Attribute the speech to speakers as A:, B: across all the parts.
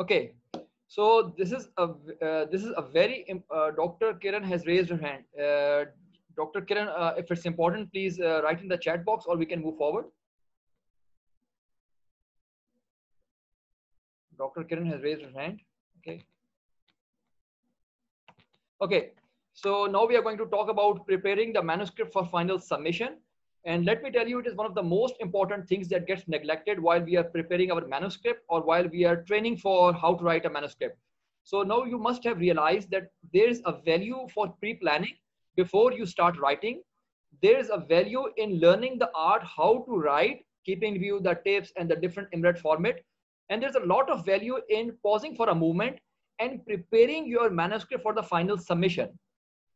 A: Okay, so this is a uh, this is a very uh, Dr. Kiran has raised her hand. Uh, Dr. Kiran, uh, if it's important, please uh, write in the chat box, or we can move forward. Dr. Kiran has raised her hand. Okay. Okay, so now we are going to talk about preparing the manuscript for final submission. And let me tell you, it is one of the most important things that gets neglected while we are preparing our manuscript or while we are training for how to write a manuscript. So now you must have realized that there is a value for pre-planning before you start writing. There is a value in learning the art how to write, keeping view the tips and the different IMRAD format. And there's a lot of value in pausing for a moment and preparing your manuscript for the final submission.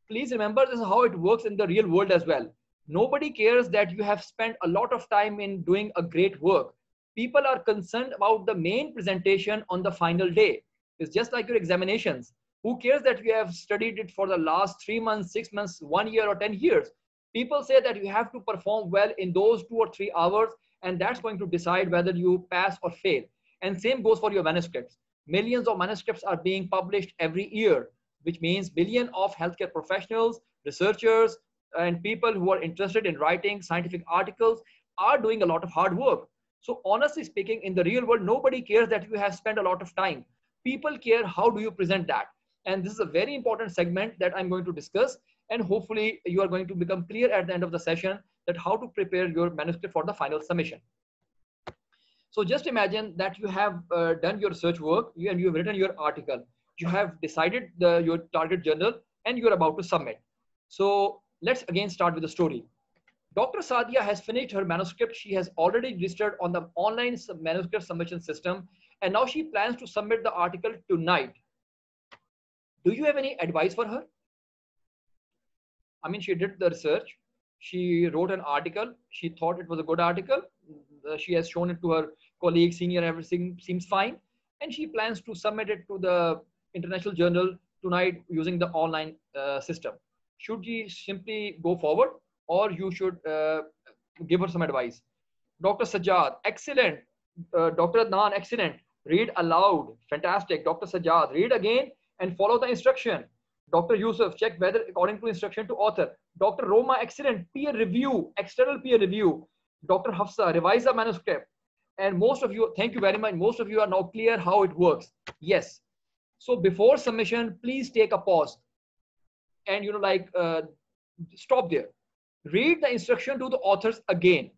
A: Please remember this is how it works in the real world as well Nobody cares that you have spent a lot of time in doing a great work. People are concerned about the main presentation on the final day. It's just like your examinations. Who cares that you have studied it for the last three months, six months, one year, or 10 years? People say that you have to perform well in those two or three hours, and that's going to decide whether you pass or fail. And same goes for your manuscripts. Millions of manuscripts are being published every year, which means billion of healthcare professionals, researchers, and people who are interested in writing scientific articles are doing a lot of hard work. So honestly speaking, in the real world, nobody cares that you have spent a lot of time. People care how do you present that. And this is a very important segment that I'm going to discuss. And hopefully you are going to become clear at the end of the session that how to prepare your manuscript for the final submission. So just imagine that you have uh, done your research work you, and you have written your article. You have decided the, your target journal and you're about to submit. So let's again start with the story. Dr. Sadia has finished her manuscript. She has already registered on the online manuscript submission system, and now she plans to submit the article tonight. Do you have any advice for her? I mean, she did the research. She wrote an article. She thought it was a good article. She has shown it to her colleague, senior, everything seems fine. And she plans to submit it to the international journal tonight using the online uh, system should you simply go forward or you should uh, give her some advice? Dr. Sajjad, excellent. Uh, Dr. Adnan, excellent. Read aloud, fantastic. Dr. Sajjad, read again and follow the instruction. Dr. Yusuf, check whether according to instruction to author. Dr. Roma, excellent. Peer review, external peer review. Dr. Hafsa, revise the manuscript. And most of you, thank you very much. Most of you are now clear how it works. Yes. So before submission, please take a pause and you know like uh, stop there. Read the instruction to the authors again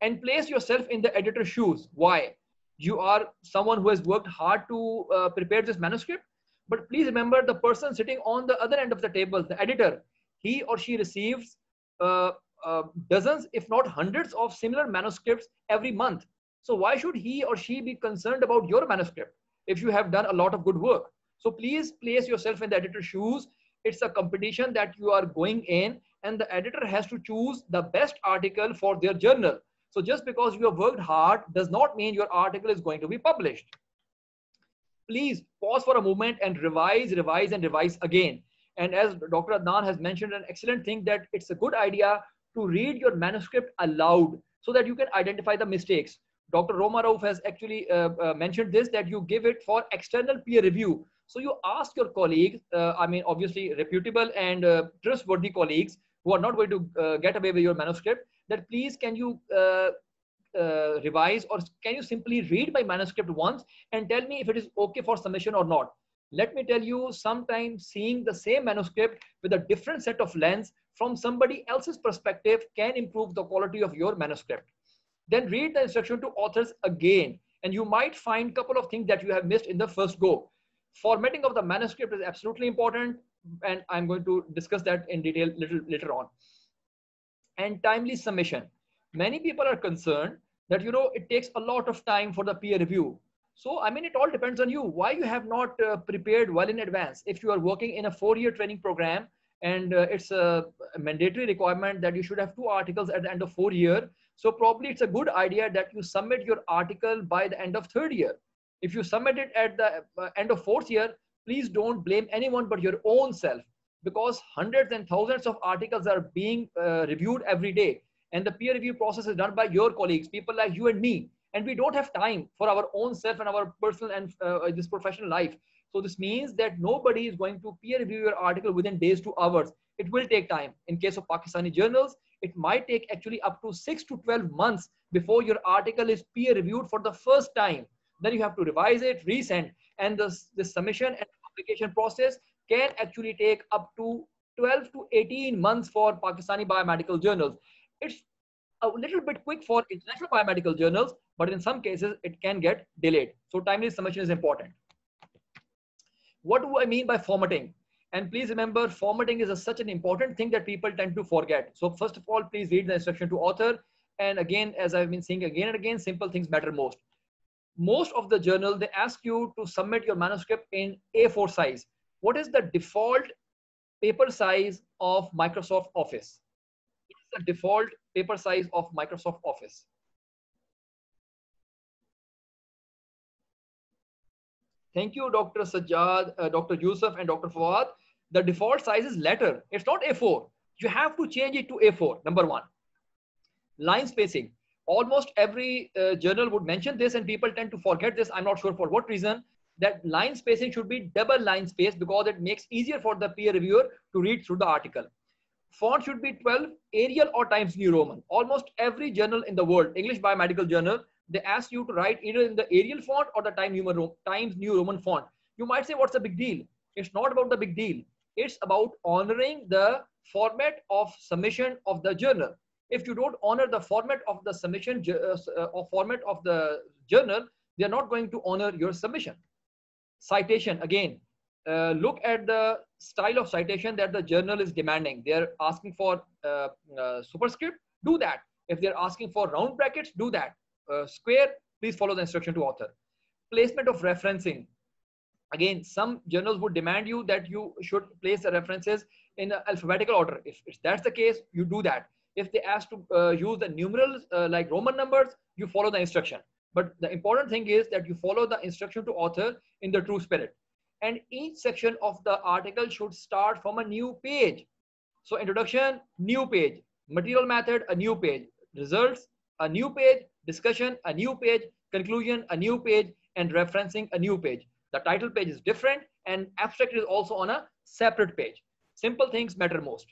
A: and place yourself in the editor's shoes. Why? You are someone who has worked hard to uh, prepare this manuscript but please remember the person sitting on the other end of the table the editor. He or she receives uh, uh, dozens if not hundreds of similar manuscripts every month. So why should he or she be concerned about your manuscript if you have done a lot of good work? So please place yourself in the editor's shoes it's a competition that you are going in and the editor has to choose the best article for their journal. So just because you have worked hard does not mean your article is going to be published. Please pause for a moment and revise, revise, and revise again. And as Dr. Adnan has mentioned an excellent thing that it's a good idea to read your manuscript aloud so that you can identify the mistakes. Dr. Roma Rauf has actually uh, uh, mentioned this, that you give it for external peer review. So you ask your colleagues, uh, I mean, obviously reputable and uh, trustworthy colleagues who are not going to uh, get away with your manuscript, that please can you uh, uh, revise or can you simply read my manuscript once and tell me if it is okay for submission or not. Let me tell you, sometimes seeing the same manuscript with a different set of lens from somebody else's perspective can improve the quality of your manuscript. Then read the instruction to authors again, and you might find a couple of things that you have missed in the first go formatting of the manuscript is absolutely important and i'm going to discuss that in detail little later on. And timely submission many people are concerned that you know it takes a lot of time for the peer review. So i mean it all depends on you. Why you have not uh, prepared well in advance? If you are working in a four year training program and uh, it's a mandatory requirement that you should have two articles at the end of four year so probably it's a good idea that you submit your article by the end of third year if you submit it at the uh, end of fourth year, please don't blame anyone but your own self because hundreds and thousands of articles are being uh, reviewed every day. And the peer review process is done by your colleagues, people like you and me. and we don't have time for our own self and our personal and uh, this professional life. So this means that nobody is going to peer review your article within days to hours. It will take time. In case of Pakistani journals, it might take actually up to six to 12 months before your article is peer reviewed for the first time. Then you have to revise it, resend, and the, the submission and publication process can actually take up to 12 to 18 months for Pakistani biomedical journals. It's a little bit quick for international biomedical journals, but in some cases it can get delayed. So timely submission is important. What do I mean by formatting? And please remember, formatting is a, such an important thing that people tend to forget. So first of all, please read the instruction to author. And again, as I've been saying again and again, simple things matter most. Most of the journal, they ask you to submit your manuscript in A4 size. What is the default paper size of Microsoft Office? It's the default paper size of Microsoft Office. Thank you, Dr. Sajjad, uh, Dr. Yusuf, and Dr. Fawad. The default size is letter. It's not A4. You have to change it to A4, number one. Line spacing. Almost every uh, journal would mention this and people tend to forget this. I'm not sure for what reason. That line spacing should be double line space because it makes easier for the peer reviewer to read through the article. Font should be 12 Arial or Times New Roman. Almost every journal in the world, English Biomedical Journal, they ask you to write either in the Arial font or the Times New, Times New Roman font. You might say, what's the big deal? It's not about the big deal. It's about honoring the format of submission of the journal. If you don't honor the format of the submission uh, uh, or format of the journal, they are not going to honor your submission. Citation, again, uh, look at the style of citation that the journal is demanding. They're asking for uh, uh, superscript, do that. If they're asking for round brackets, do that. Uh, square, please follow the instruction to author. Placement of referencing. Again, some journals would demand you that you should place the references in alphabetical order. If, if that's the case, you do that. If they ask to uh, use the numerals uh, like Roman numbers, you follow the instruction. But the important thing is that you follow the instruction to author in the true spirit. And each section of the article should start from a new page. So introduction, new page. Material method, a new page. Results, a new page discussion, a new page, conclusion, a new page, and referencing a new page. The title page is different and abstract is also on a separate page. Simple things matter most.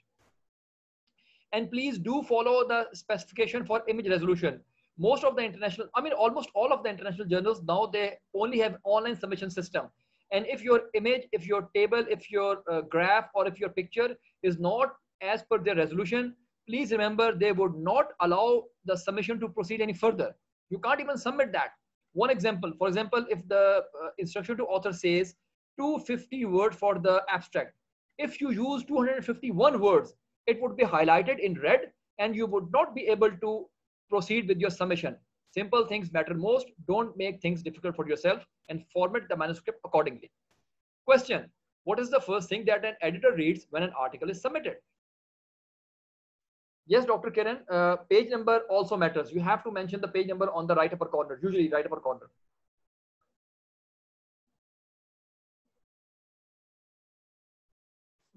A: And please do follow the specification for image resolution. Most of the international, I mean, almost all of the international journals now, they only have online submission system. And if your image, if your table, if your uh, graph, or if your picture is not as per their resolution, please remember they would not allow the submission to proceed any further. You can't even submit that. One example, for example, if the uh, instruction to author says 250 words for the abstract, if you use 251 words, it would be highlighted in red and you would not be able to proceed with your submission. Simple things matter most. Don't make things difficult for yourself and format the manuscript accordingly. Question, what is the first thing that an editor reads when an article is submitted? Yes, Dr. Kiran, uh, page number also matters. You have to mention the page number on the right upper corner, usually right upper corner.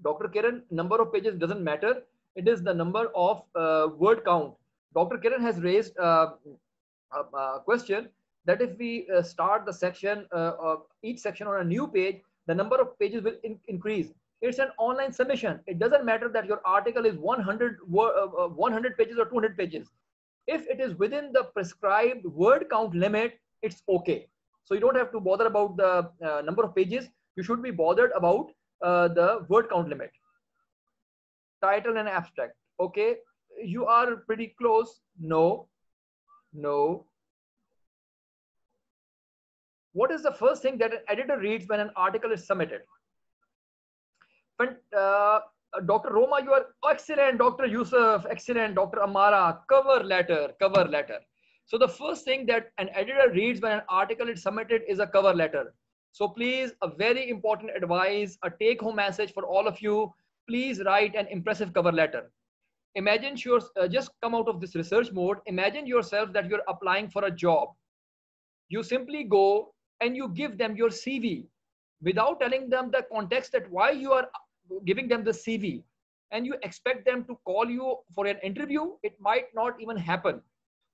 A: Dr. Kiran, number of pages doesn't matter. It is the number of uh, word count. Dr. Kiran has raised uh, a, a, question that if we uh, start the section, uh, of each section on a new page, the number of pages will in increase it's an online submission. It doesn't matter that your article is 100, uh, uh, 100 pages or 200 pages. If it is within the prescribed word count limit, it's okay. So you don't have to bother about the number of pages. You should be bothered about uh, the word count limit. Title and abstract. Okay, you are pretty close. No, no. What is the first thing that an editor reads when an article is submitted? uh, Dr. Roma, you are excellent. Dr. Yusuf, excellent. Dr. Amara, cover letter, cover letter. So the first thing that an editor reads when an article is submitted is a cover letter. So please, a very important advice, a take home message for all of you. Please write an impressive cover letter. Imagine you're uh, just come out of this research mode. Imagine yourself that you're applying for a job. You simply go and you give them your CV without telling them the context that why you are giving them the CV and you expect them to call you for an interview, it might not even happen.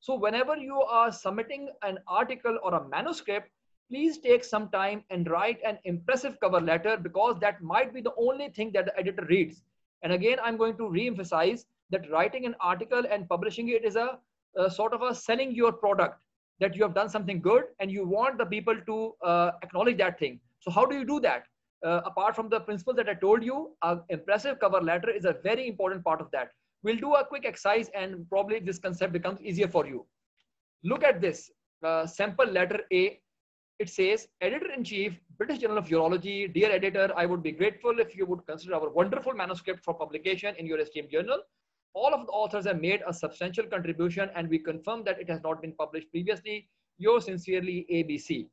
A: So whenever you are submitting an article or a manuscript, please take some time and write an impressive cover letter because that might be the only thing that the editor reads. And again, I'm going to re-emphasize that writing an article and publishing it is a, a, sort of a selling your product that you have done something good and you want the people to uh, acknowledge that thing. So how do you do that? Uh, apart from the principles that I told you, an impressive cover letter is a very important part of that. We'll do a quick exercise and probably this concept becomes easier for you. Look at this uh, sample letter A. It says, Editor-in-Chief, British Journal of Urology, dear editor, I would be grateful if you would consider our wonderful manuscript for publication in your esteemed journal. All of the authors have made a substantial contribution and we confirm that it has not been published previously. Yours sincerely, ABC.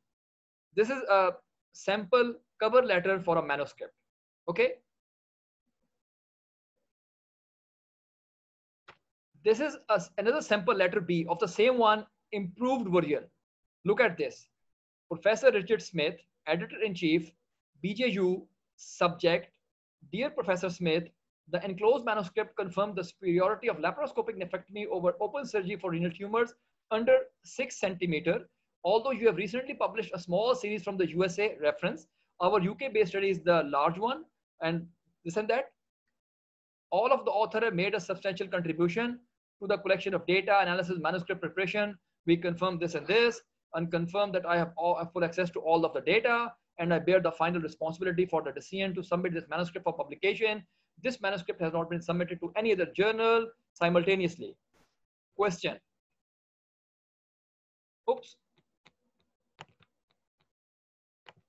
A: This is a sample cover letter for a manuscript. Okay. This is a, another sample letter B of the same one, improved version. Look at this. Professor Richard Smith, Editor-in-Chief, BJU, subject, Dear Professor Smith, the enclosed manuscript confirmed the superiority of laparoscopic nephrectomy over open surgery for renal tumors under 6 centimeter. Although you have recently published a small series from the USA reference, our UK-based study is the large one. And this and that. All of the author have made a substantial contribution to the collection of data, analysis, manuscript preparation. We confirm this and this and confirm that I have all, full access to all of the data and I bear the final responsibility for the decision to submit this manuscript for publication. This manuscript has not been submitted to any other journal simultaneously. Question. Oops.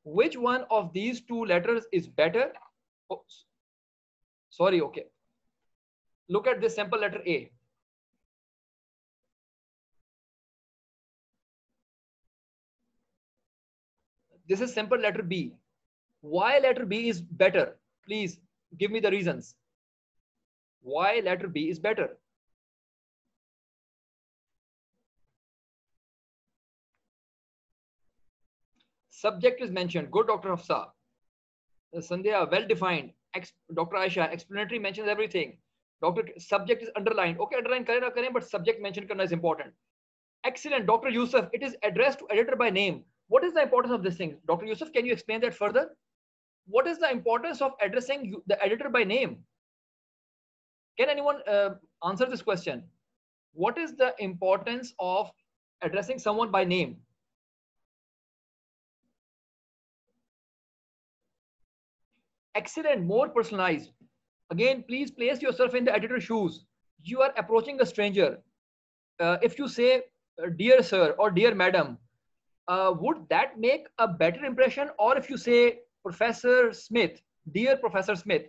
A: Which one of these two letters is better? Oops. Sorry, okay. Look at this sample letter A. This is simple letter B. Why letter B is better? Please give me the reasons. Why letter B is better? Subject is mentioned. Good, Dr. Hafsa. Uh, Sandhya, well defined. Ex Dr. Aisha, explanatory mentions everything. Doctor, subject is underlined. Okay, underline kare na kare, but subject mention karna is important. Excellent, Dr. Yusuf. It is addressed to editor by name. What is the importance of this thing? Dr. Yusuf, can you explain that further? What is the importance of addressing the editor by name? Can anyone uh, answer this question? What is the importance of addressing someone by name? Excellent, more personalized. Again, please place yourself in the editor's shoes. You are approaching a stranger. Uh, if you say, dear sir or dear madam, uh, would that make a better impression? Or if you say Professor Smith, dear Professor Smith,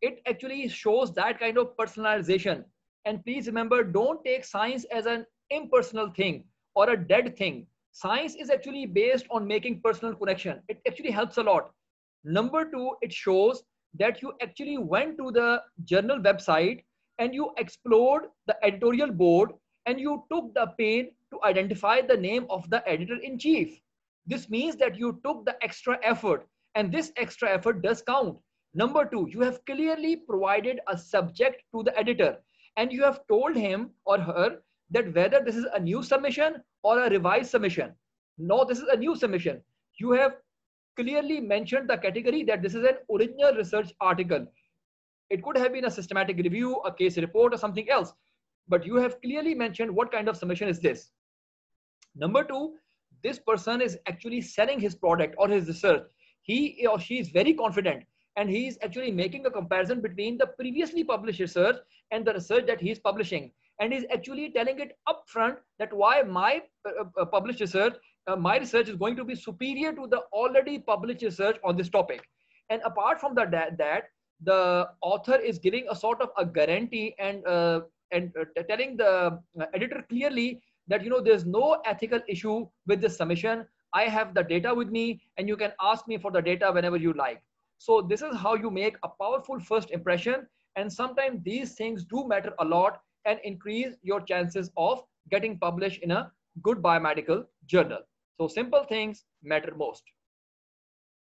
A: it actually shows that kind of personalization. And please remember, don't take science as an impersonal thing or a dead thing. Science is actually based on making personal connection. It actually helps a lot. Number two, it shows that you actually went to the journal website and you explored the editorial board and you took the pain to identify the name of the editor in chief. This means that you took the extra effort and this extra effort does count. Number two, you have clearly provided a subject to the editor and you have told him or her that whether this is a new submission or a revised submission. No, this is a new submission. You have clearly mentioned the category that this is an original research article. It could have been a systematic review, a case report or something else, but you have clearly mentioned what kind of submission is this. Number two, this person is actually selling his product or his research. He or she is very confident and he is actually making a comparison between the previously published research and the research that he is publishing. And he's actually telling it upfront that why my uh, uh, published research, uh, my research is going to be superior to the already published research on this topic. And apart from that, that, that the author is giving a sort of a guarantee and uh, and uh, telling the uh, editor clearly that you know there's no ethical issue with this submission. I have the data with me and you can ask me for the data whenever you like. So this is how you make a powerful first impression and sometimes these things do matter a lot and increase your chances of getting published in a good biomedical journal. So simple things matter most